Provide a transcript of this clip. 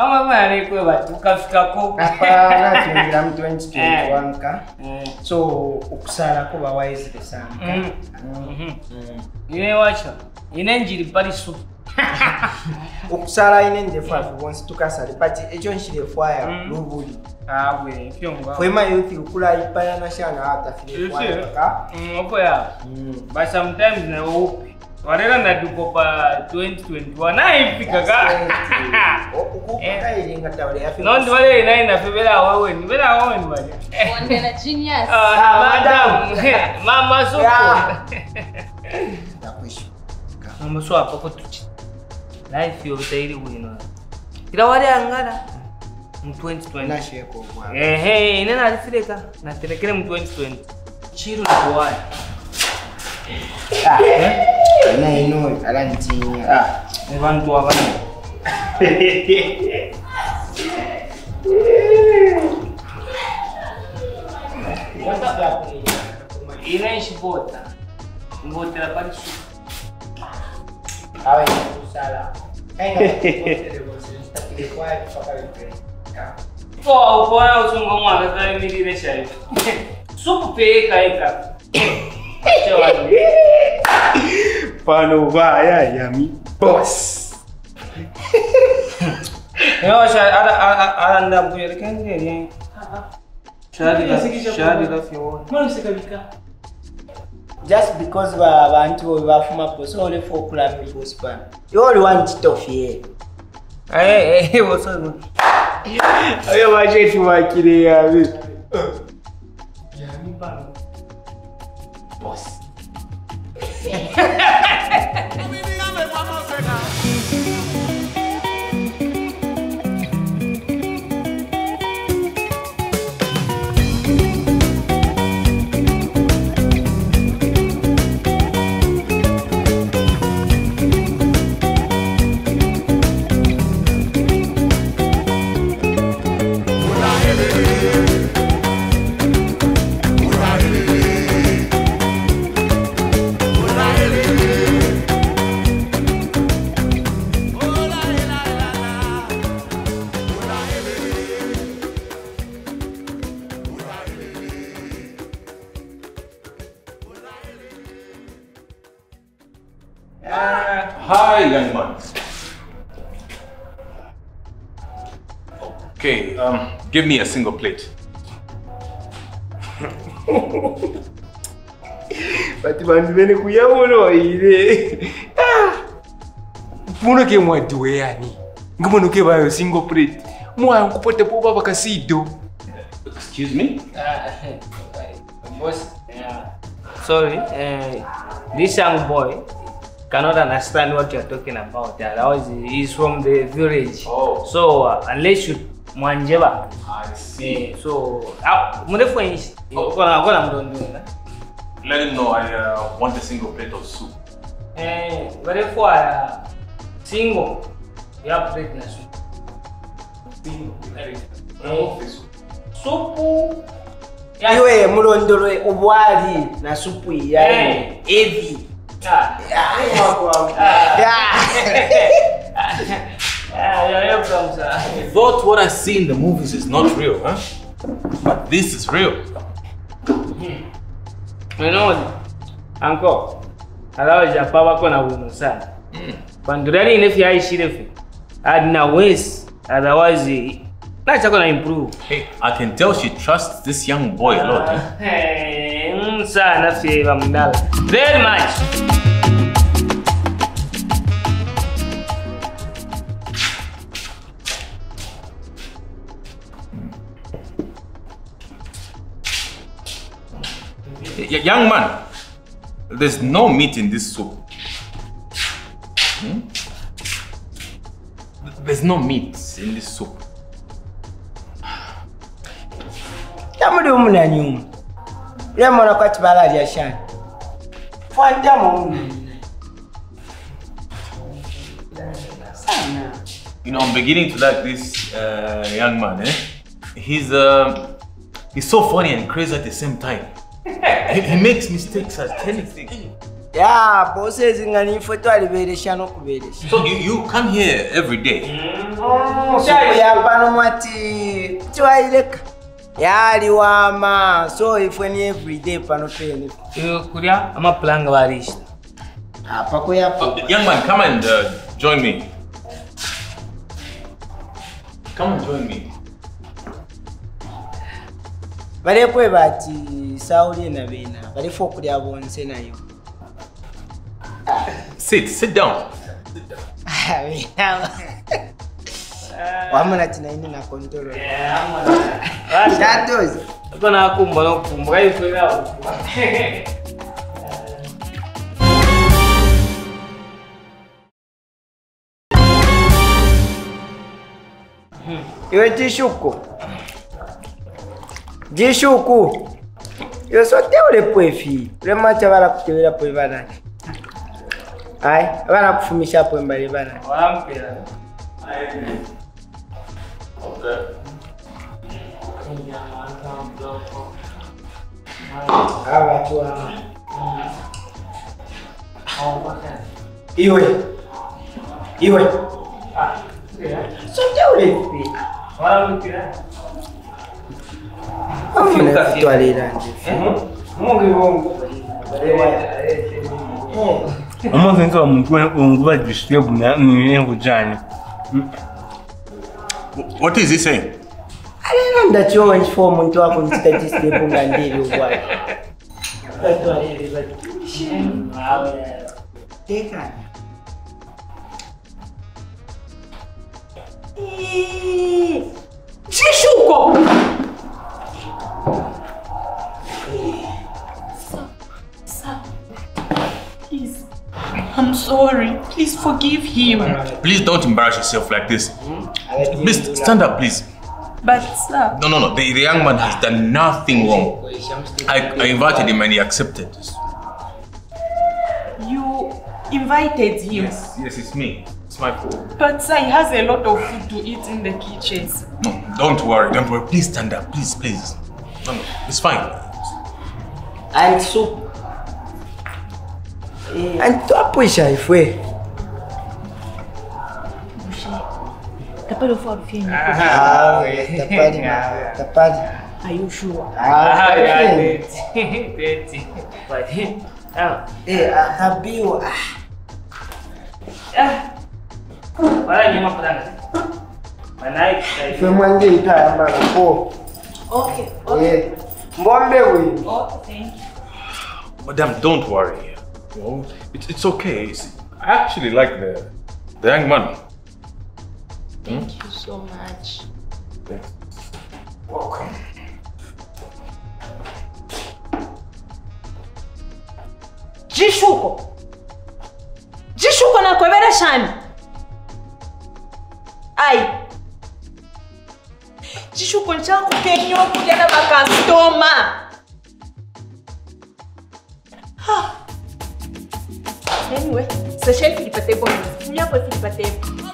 amamaalekwebatukafukako apaala tuyingira mu 2021 so okusaalako bawayizire sanka inewakyo ina enjiri balisu okusaala ina enjefafu bonsitukasali ekyo nshirefwaya lubuli fwema yuthi ukulaipaya nashana atafirefwaya basa sometimes nawe uphi wanena na tuko pa 2021 naifikaga nondi wale inayi nafe vela waweni vela waweni wale madam. mama suku mama su apa kutuchi life yovitaili wino ila wale angala? Mu 2020 ehe ine nalifileka naterekele mu 2020 chiru ndikuwale não ino alantinya. Ah, não tua mana? Irem și bota. Bota la pare su. Avem Ela Hai, nu, Pô, pô, eu sou um bom maluco, é me Ela chefe. Supo peca aí, cara. Deixa eu Fanova ya ìyá mi. Boss. Yawa ara nda buya da kan ne ne. Shadi da shadi da fiwa. Mun suka bika. Just because ba abantu bafuma poso ole for kula mi bospan. You all want to fear. Eh eh what's up? Ayo ba je ti wa kire ya bi. Ya mi ba. Boss. Okay, um, give me a single plate. Bati bantu bene kuyamuno ire. Muno ke mwadwe yani. Ngomono ke bayo single plate. Mwa nkupote po baba kasido. Excuse me? Boss. Yeah. Sorry. Uh, this young boy cannot understand what you're talking about. Otherwise, he's from the village. Oh. So uh, unless you mwanjeba. I see. Eh, so ah, mrefu. Oh. Kona mdondo. Let him know I uh, want a single plate of soup. Eh, mrefu ya single. Ya plate na soup. Eh, supu. ya- Iwe mulondolwe obwali na supu ya Eh. evi. Yeah, yeah, from sir. Thought what I see in the movies is not real, huh? But this is real. You know, uncle, alawa japa wako na wino sana. Hmm. Pandurani inefi aishi refi. Adina ways, otherwise, na chako na improve. Hey, I can tell she trusts this young boy a lot. Huh? Hey, sana fi mdala. Very much. Young man, there's no meat in this soup. Hmm? There's no meat in this soup. Tamuli umunanyuma. Lemona kwati balalya shani. Fwanja mu. You know, I'm beginning to like this uh, young man. Eh? He's um, he's so funny and crazy at the same time. He, he makes mistakes at anything. ya bosi ezingana ife twaliberesha nokuberesha So you, you come here every day? Mm. Oh, so yapano mwati tiwaileka yaliwama so ife ni everyday pano pene Iwe kulya amapulanga balishita apako yapo Uh, young man, come and uh, join me. Come and join me. Balekwe bati sauli na bena. Balefe okulya bonse nayo. Sit, sit down. wamona tinaine na kontolo. Shatozi ako nakumba nokukumbuka ife iwe Jisho huku. Yo sote ule pwefi. Ule macha wala kutewela pwe bana. Ai, vai lá kufumisha pwe mbali bana. Wampira. Ai. Okay. Hawa watu hawa. Iwe. Iwe. Ah, sote ule pwefi. Wala filho umunsi nzoba nguba o ngujanye hum. what is he saying alinanda chonje for umuntu wakho ngisita disturb ungandile Deixa tekana Tchishuko! Sorry. Please forgive him. Please don't embarrass yourself like this. Please stand up, please. But sir, No, no, no. The, the young man has done nothing wrong. I, I invited him and he accepted. you invited him. Yes, yes, it's me. It's my fault. But sir, he has a lot of food to eat in the kitchen. No, don't worry, don't worry. Please stand up, please, please. No, no, it's fine. and soup and twapwisha ifwe. T'as pas le foie de Ah, tapali tapali Are you sure? Ah, Ah, tapali. Eh, akabiwa wala nyuma pulanga manai ife mwange itayambala ko Okay. Eh, mbombe uyu Oh, thank you. Madam, don't worry. Know, it's, it's okay. It's, I actually like the, the young man. Thank you so much. Welcome. Jishuko! Jishuko nakwebera shani? Ai. Jishuko nchakupenya okulya n'abakasitoma. Ha. anyway, social Filipate boy, Junior Filipate.